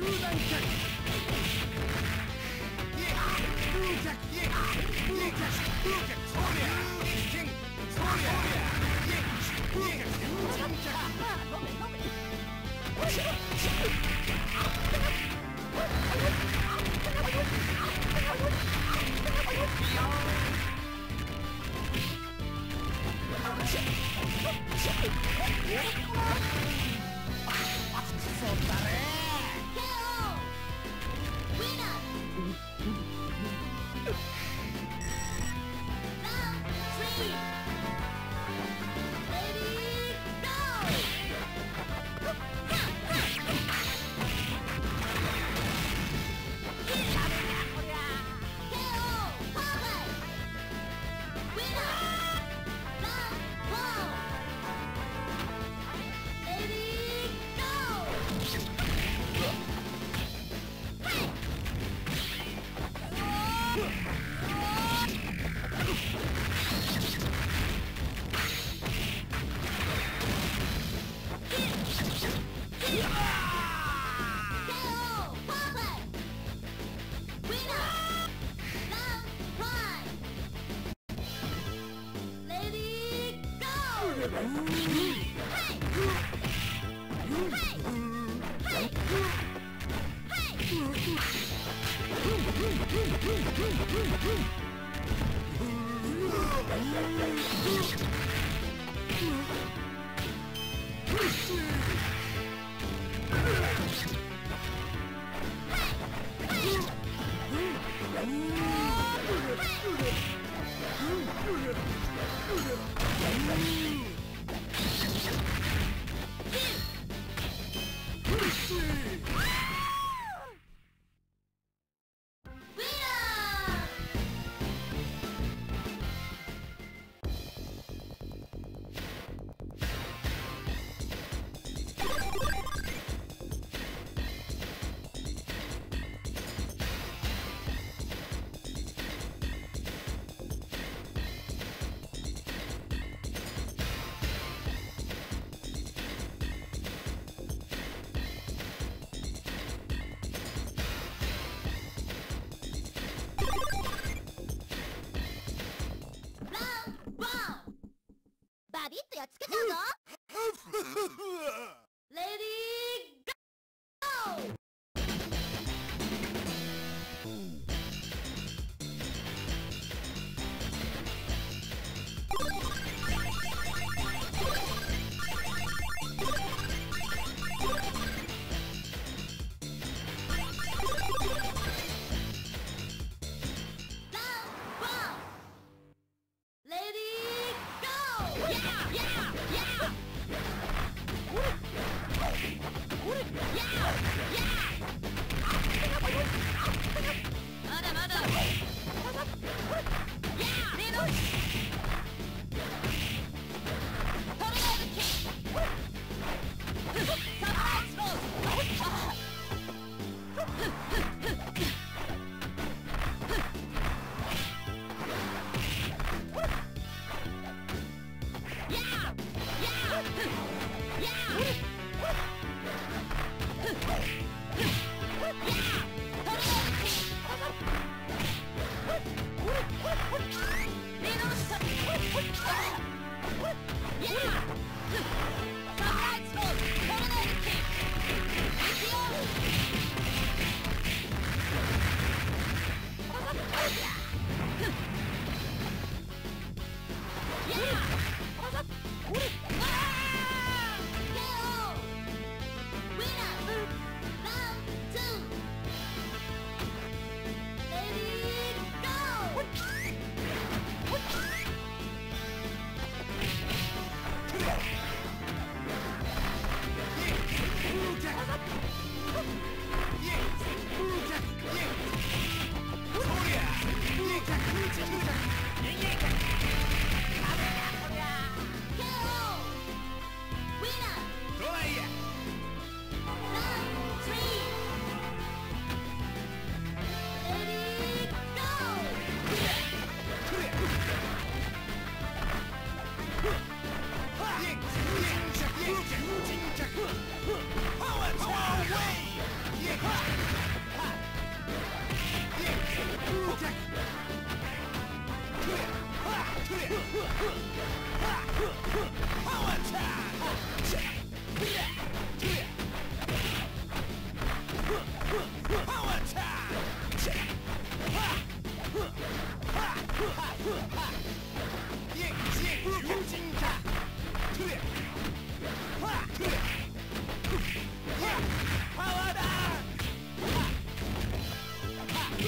バ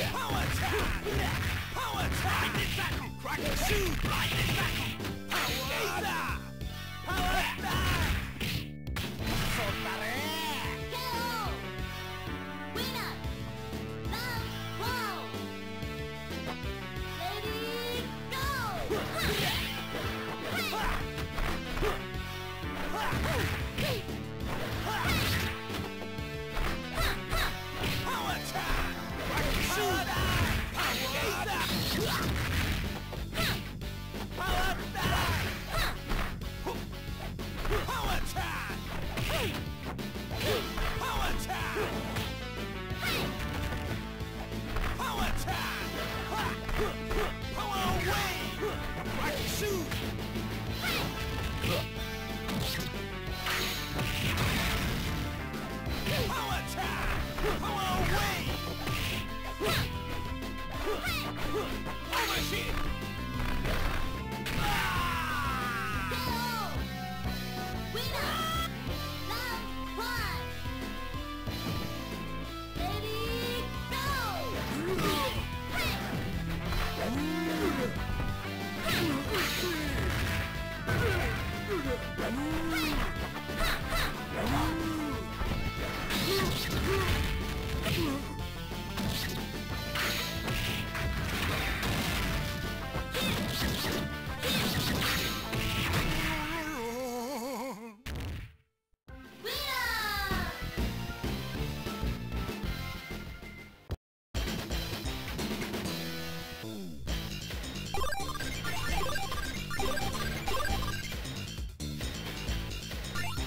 Power attack! Power attack! Lightning battle! Crack! Shoot! Lightning battle! shoot!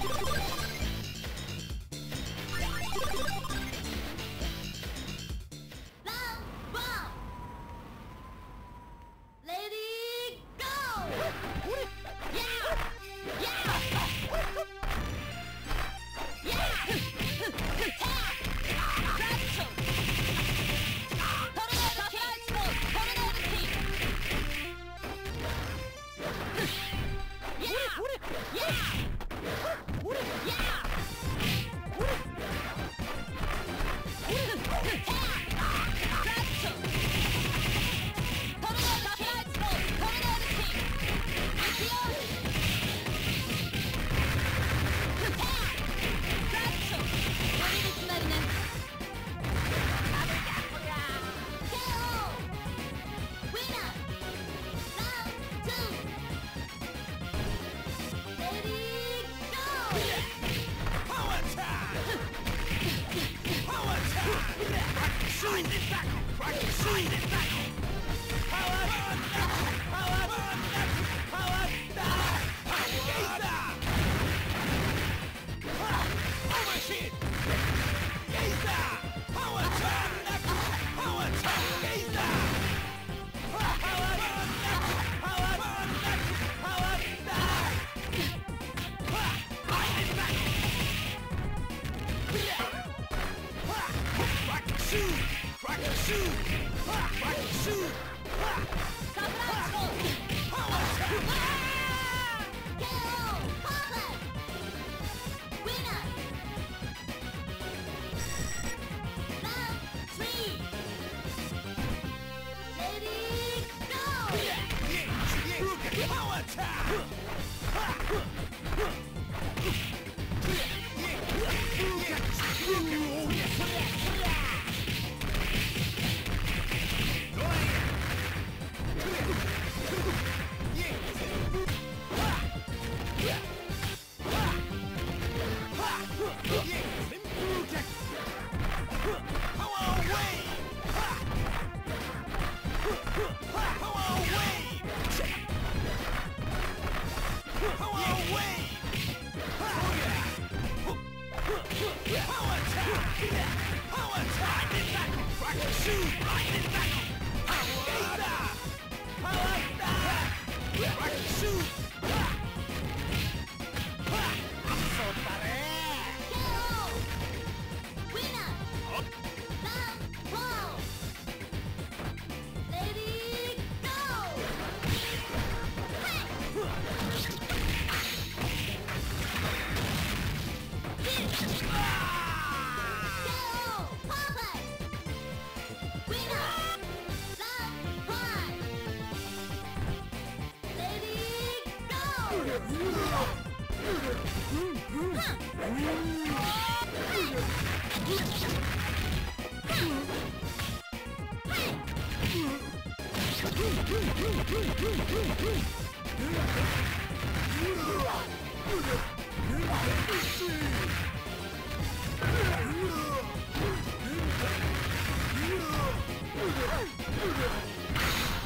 you Right beside it.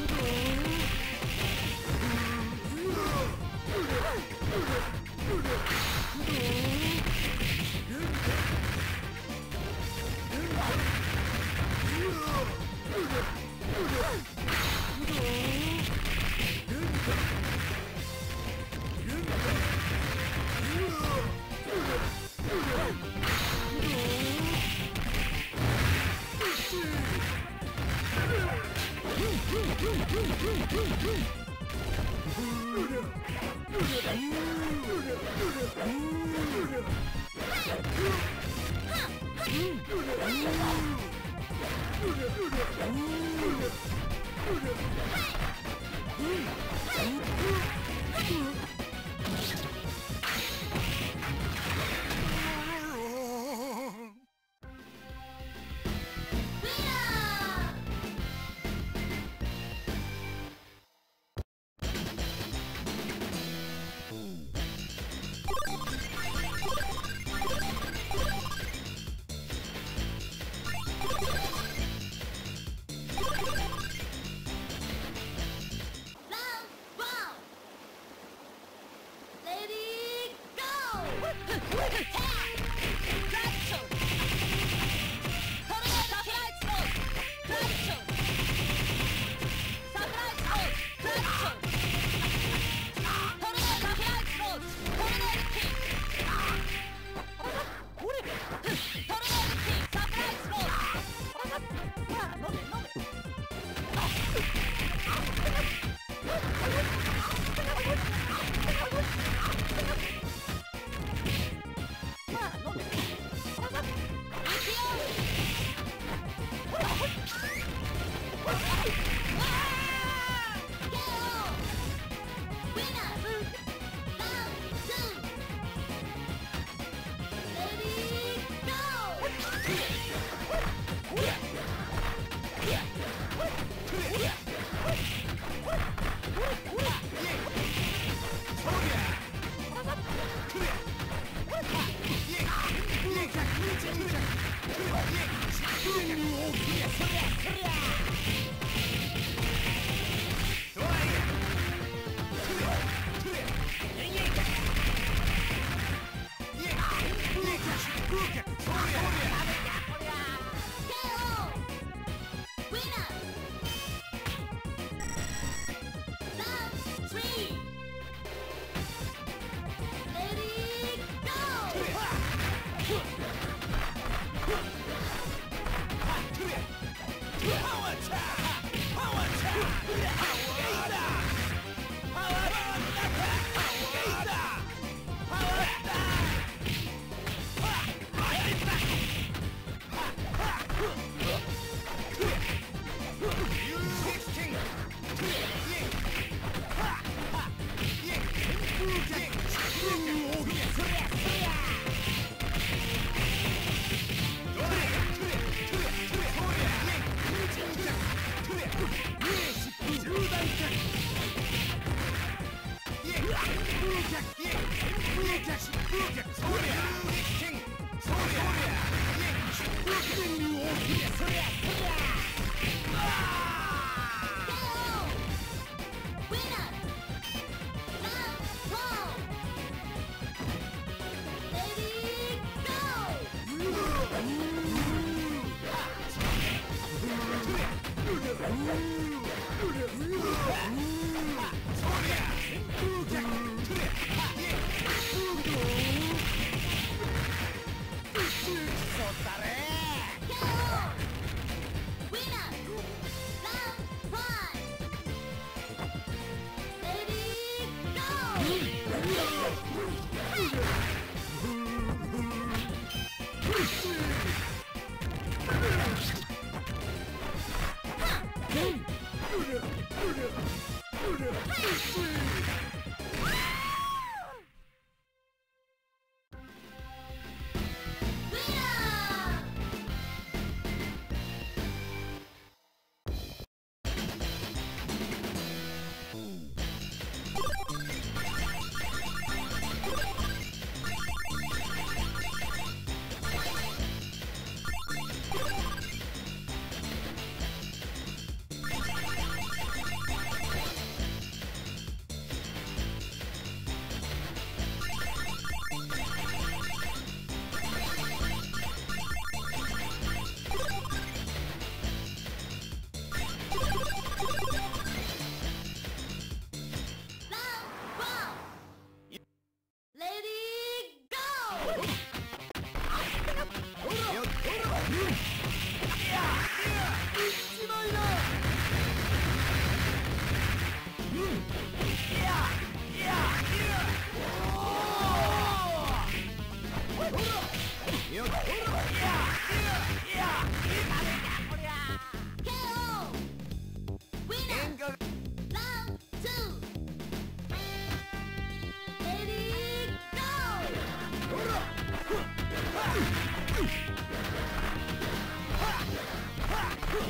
Lady, Oh. Go!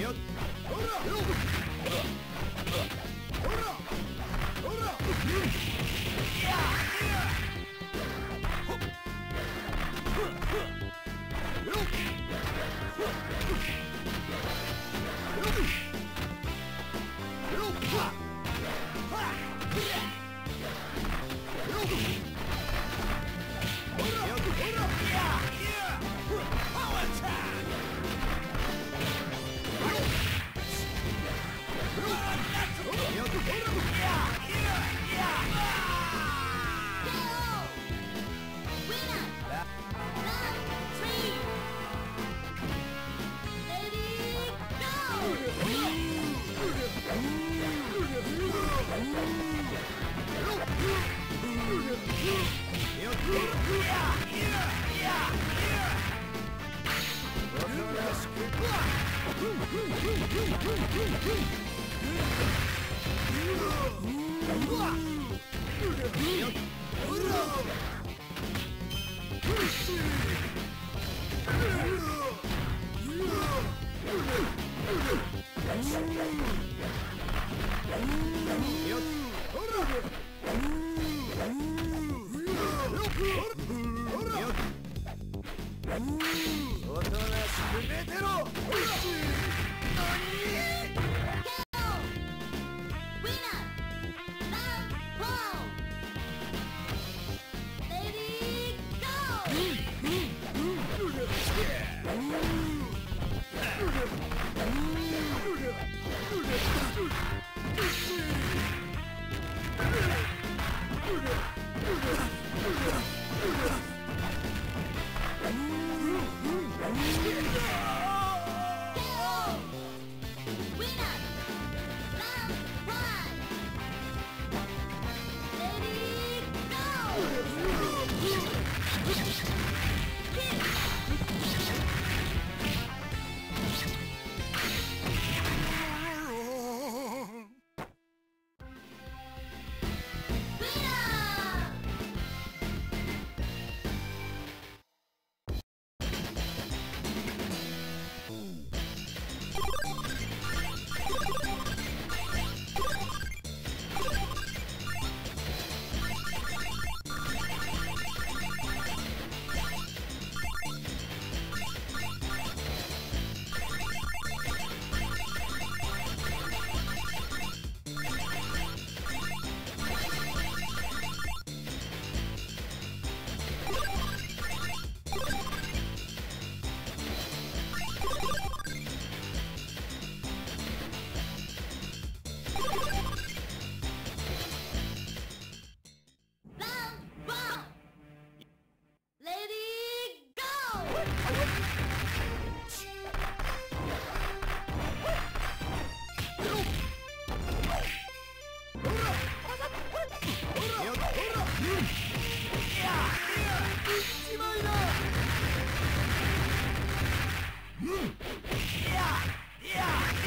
よっキュッ! Yeah!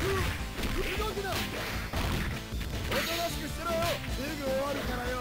Hurrah! 動くなおとなしくしてろよ。すぐ終わるからよ。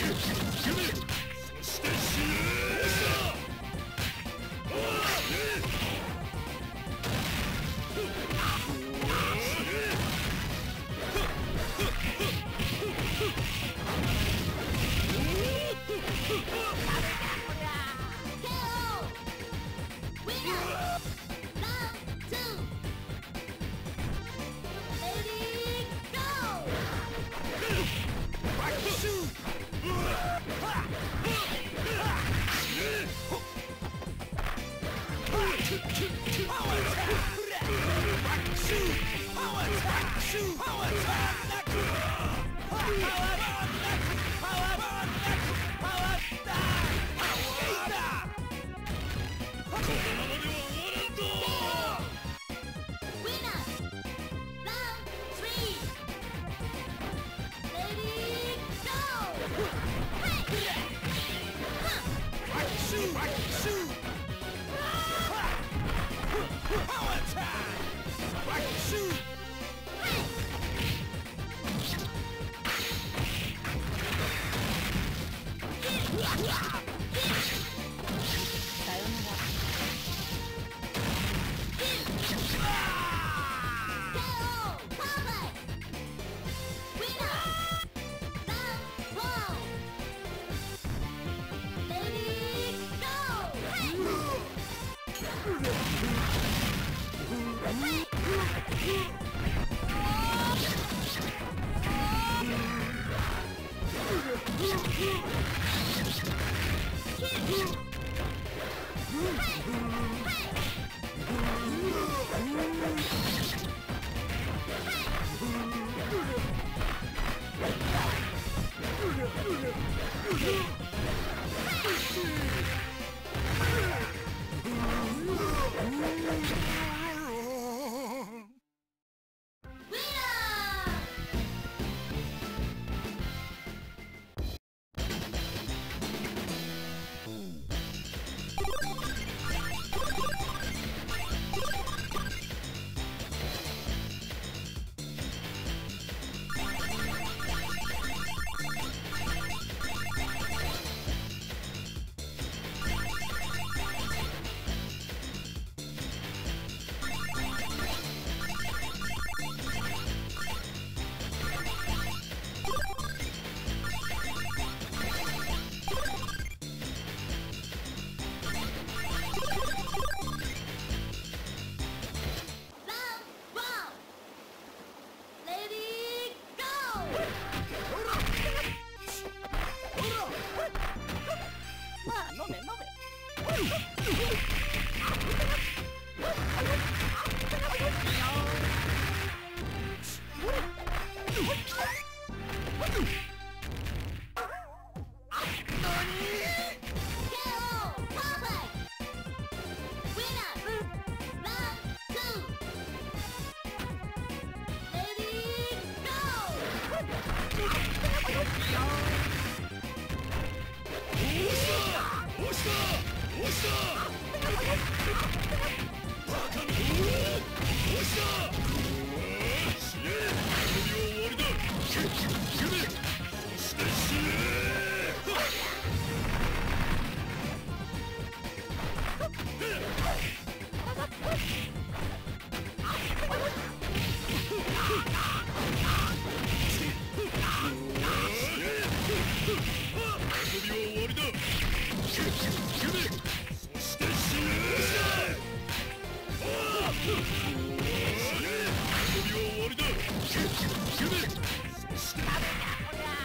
すげえ!しかめたこだ!